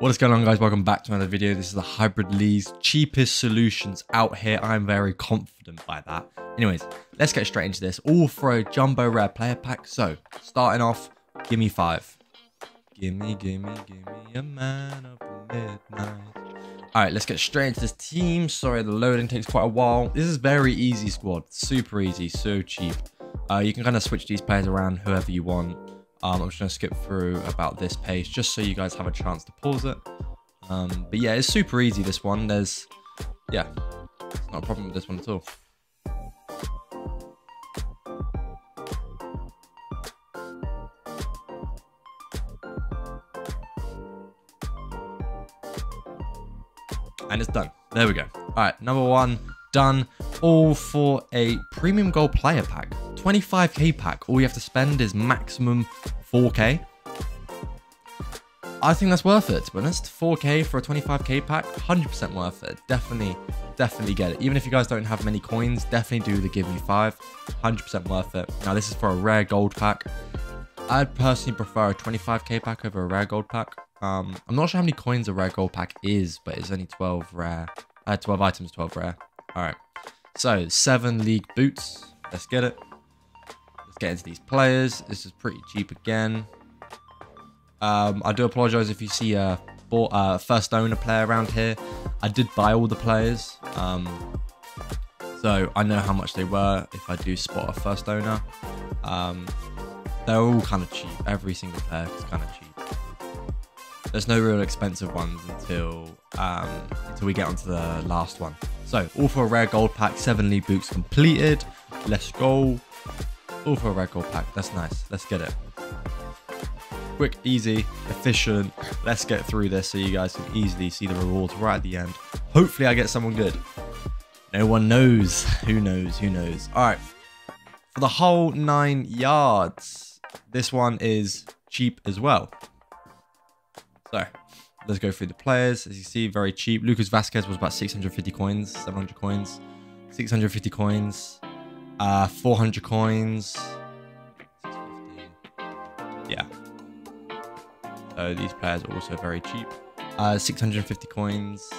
What is going on guys? Welcome back to another video. This is the Hybrid League's cheapest solutions out here. I'm very confident by that. Anyways, let's get straight into this. All a jumbo rare player pack. So, starting off, give me five. Gimme, gimme, gimme a man of midnight. Alright, let's get straight into this team. Sorry, the loading takes quite a while. This is very easy squad. Super easy, so cheap. Uh, you can kind of switch these players around whoever you want. Um, I'm just going to skip through about this page just so you guys have a chance to pause it. Um, but yeah, it's super easy, this one. There's, yeah, it's not a problem with this one at all. And it's done. There we go. All right, number one, done. All for a premium gold player pack. 25k pack. All you have to spend is maximum 4k. I think that's worth it, to be honest. 4k for a 25k pack, 100% worth it. Definitely, definitely get it. Even if you guys don't have many coins, definitely do the give me 5. 100% worth it. Now, this is for a rare gold pack. I'd personally prefer a 25k pack over a rare gold pack. Um, I'm not sure how many coins a rare gold pack is, but it's only 12 rare. Uh, 12 items, 12 rare. All right. So, 7 league boots. Let's get it get into these players. This is pretty cheap again. Um, I do apologize if you see a bought, uh, first owner player around here. I did buy all the players. Um, so I know how much they were if I do spot a first owner. Um, they're all kind of cheap. Every single player is kind of cheap. There's no real expensive ones until um, until we get onto the last one. So all for a rare gold pack, seven league boots completed. Let's go. For a red gold pack. That's nice. Let's get it. Quick, easy, efficient. Let's get through this so you guys can easily see the rewards right at the end. Hopefully I get someone good. No one knows. Who knows? Who knows? All right. For the whole nine yards, this one is cheap as well. So let's go through the players. As you see, very cheap. Lucas Vasquez was about 650 coins, 700 coins, 650 coins. Uh, 400 coins. Yeah. So these players are also very cheap. Uh, 650 coins.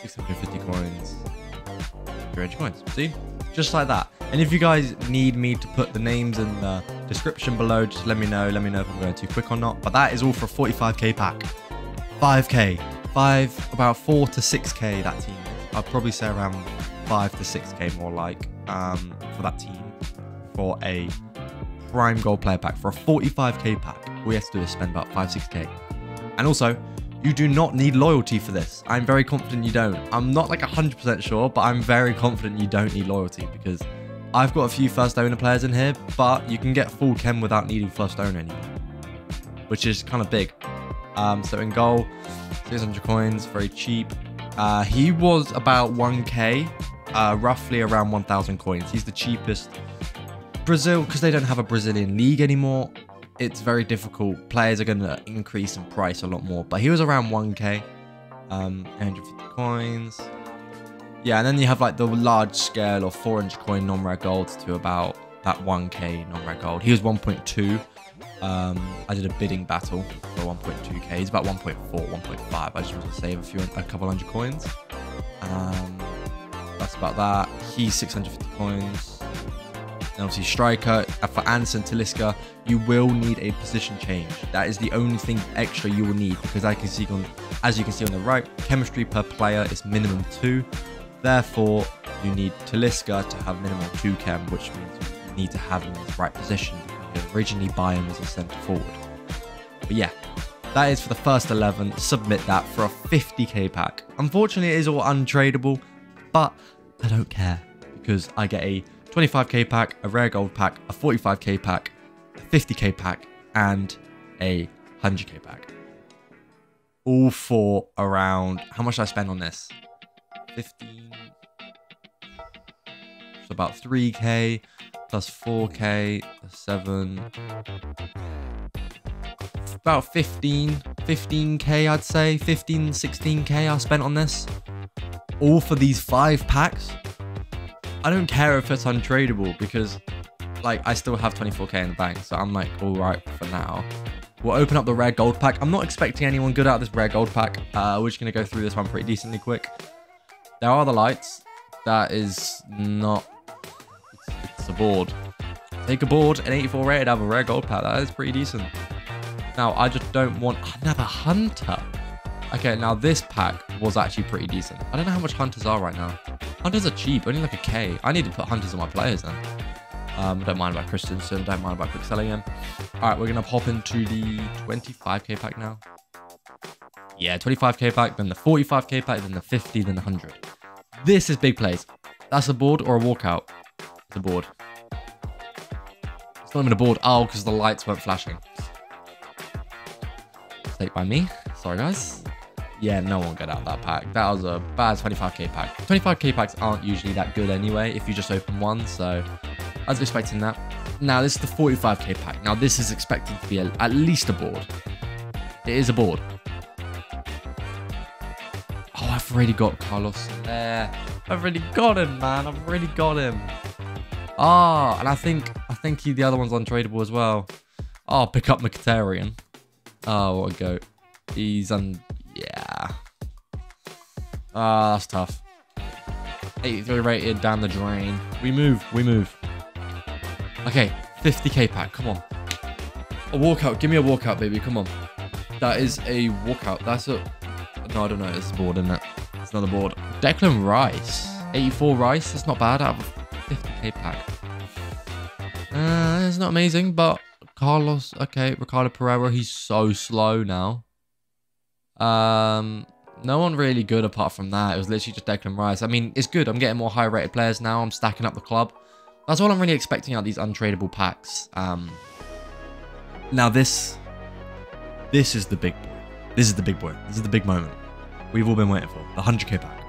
650 coins. 300 coins. See? Just like that. And if you guys need me to put the names in the description below, just let me know. Let me know if I'm going too quick or not. But that is all for a 45k pack. 5k. 5, about 4 to 6k that team. I'd probably say around five to six k more like um, for that team for a prime gold player pack for a 45k pack. All you have to do is spend about five six k, and also you do not need loyalty for this. I'm very confident you don't. I'm not like 100% sure, but I'm very confident you don't need loyalty because I've got a few first owner players in here, but you can get full chem without needing first owner anymore, which is kind of big. Um, so in goal, 600 coins, very cheap. Uh, he was about 1k uh, roughly around 1,000 coins. He's the cheapest. Brazil, because they don't have a Brazilian league anymore, it's very difficult. Players are going to increase in price a lot more. But he was around 1k, um, 150 coins. Yeah, and then you have like the large scale of 400 coin non-rare golds to about that 1k non-rare gold. He was 1.2. Um, I did a bidding battle for 1.2k. He's about 1.4, 1.5. I just want to save a few, a couple hundred coins. Um, that's about that. He's 650 coins. And obviously striker. Uh, for Anderson Talisca, you will need a position change. That is the only thing extra you will need because I can see on, as you can see on the right, chemistry per player is minimum two. Therefore, you need Talisca to have minimum two chem, which means you need to have him in the right position. You originally buy him as a centre forward. But yeah, that is for the first 11. Submit that for a 50k pack. Unfortunately, it is all untradeable, but I don't care because I get a 25k pack, a rare gold pack, a 45k pack, a 50k pack, and a 100k pack. All for around, how much did I spend on this? 15. So about 3k plus 4k plus 7. About 15, 15k I'd say, 15, 16k I spent on this all for these five packs, I don't care if it's untradeable because like I still have 24k in the bank, so I'm like all right for now. We'll open up the rare gold pack. I'm not expecting anyone good out of this rare gold pack. Uh, we're just going to go through this one pretty decently quick. There are the lights. That is not... It's, it's a board. Take a board, an 84 rated, have a rare gold pack. That is pretty decent. Now, I just don't want another hunter. Okay, now this pack was actually pretty decent. I don't know how much hunters are right now. Hunters are cheap, only like a K. I need to put hunters on my players then. Um, don't mind about Christensen, don't mind about quick selling him. All right, we're going to pop into the 25k pack now. Yeah, 25k pack, then the 45k pack, then the 50, then the 100. This is big plays. That's a board or a walkout? It's a board. It's not even a board. Oh, because the lights weren't flashing. Mistake by me. Sorry, guys. Yeah, no one got out that pack. That was a bad 25k pack. 25k packs aren't usually that good anyway if you just open one, so I was expecting that. Now, this is the 45k pack. Now, this is expected to be a, at least a board. It is a board. Oh, I've already got Carlos there. I've already got him, man. I've already got him. Ah, oh, and I think I think he, the other one's untradeable as well. Oh, pick up Mkhitaryan. Oh, what a goat. He's un... Yeah. Ah, oh, that's tough. 83 rated down the drain. We move. We move. Okay, 50k pack. Come on. A walkout. Give me a walkout, baby. Come on. That is a walkout. That's a... No, I don't know. It's a board, isn't it? It's another board. Declan Rice. 84 Rice. That's not bad out of a 50k pack. Uh, it's not amazing, but Carlos, okay, Ricardo Pereira, he's so slow now. Um, no one really good apart from that. It was literally just Declan Rice. I mean, it's good. I'm getting more high-rated players now. I'm stacking up the club. That's all I'm really expecting out these untradeable packs. Um, now this, this is the big boy. This is the big boy. This is the big moment. We've all been waiting for. The 100k pack.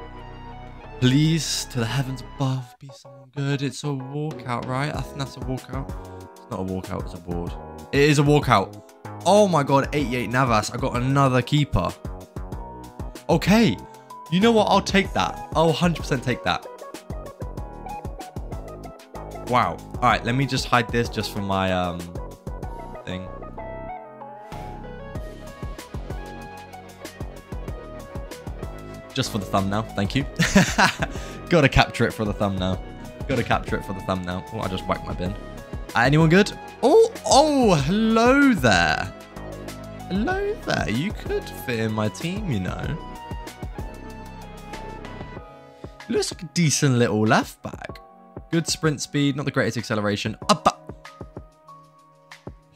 Please, to the heavens above, be someone good. It's a walkout, right? I think that's a walkout. It's not a walkout, it's a board. It is a walkout. Oh my god, 88 Navas. I got another keeper. Okay. You know what? I'll take that. I'll 100% take that. Wow. All right, let me just hide this just for my um thing. Just for the thumbnail, thank you. Gotta capture it for the thumbnail. Gotta capture it for the thumbnail. Oh, I just whacked my bin. Uh, anyone good? Oh, oh, hello there. Hello there. You could fit in my team, you know. Looks like a decent little left back. Good sprint speed, not the greatest acceleration. Up.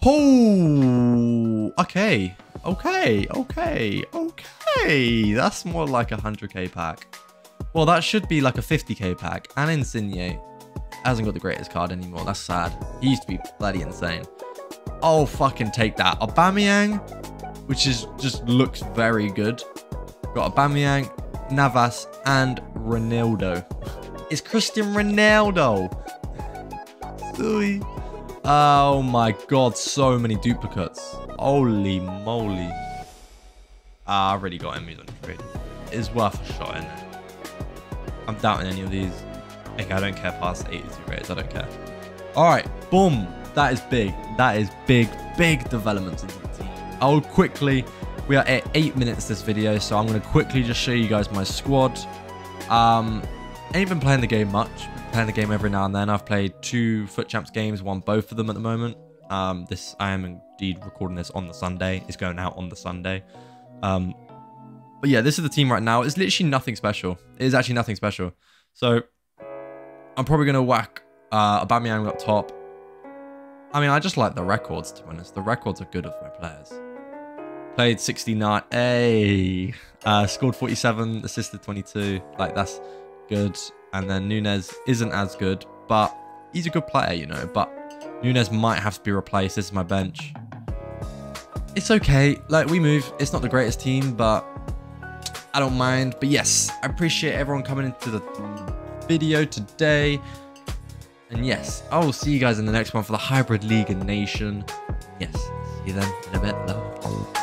Oh, okay. Okay, okay, okay. That's more like a 100k pack. Well, that should be like a 50k pack. And Insigne hasn't got the greatest card anymore. That's sad. He used to be bloody insane. Oh, fucking take that. Aubameyang, which is just looks very good. Got Aubameyang, Navas, and Ronaldo. It's Christian Ronaldo. Oh my god, so many duplicates. Holy moly. Ah, I already got. He's on trade. It's worth a shot, it? I'm doubting any of these. Okay, I don't care past 82 rates. I don't care. All right, boom. That is big. That is big, big developments into the team. I'll quickly, we are at eight minutes this video, so I'm going to quickly just show you guys my squad. Um, ain't been playing the game much. Playing the game every now and then. I've played two FUT Champs games, won both of them at the moment. Um, this I am indeed recording this on the Sunday. It's going out on the Sunday. Um, but yeah, this is the team right now. It's literally nothing special. It is actually nothing special. So I'm probably gonna whack uh, Aubameyang up top. I mean, I just like the records to be honest. The records are good of my players. Played 69. Hey, uh, scored 47, assisted 22. Like that's good. And then Nunez isn't as good, but he's a good player, you know. But Nunez might have to be replaced. This is my bench. It's okay. Like, we move. It's not the greatest team, but I don't mind. But yes, I appreciate everyone coming into the video today. And yes, I will see you guys in the next one for the Hybrid League and Nation. Yes, see you then in a bit. Love.